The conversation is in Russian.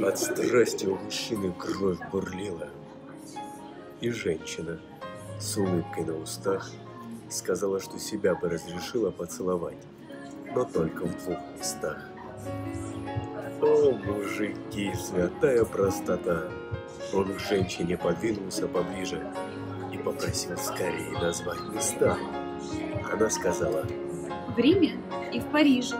От страсти у мужчины кровь бурлила. И женщина с улыбкой на устах сказала, что себя бы разрешила поцеловать, но только в двух местах. О, мужики, святая простота! Он к женщине подвинулся поближе и попросил скорее назвать места. Она сказала, В Риме и в Париже.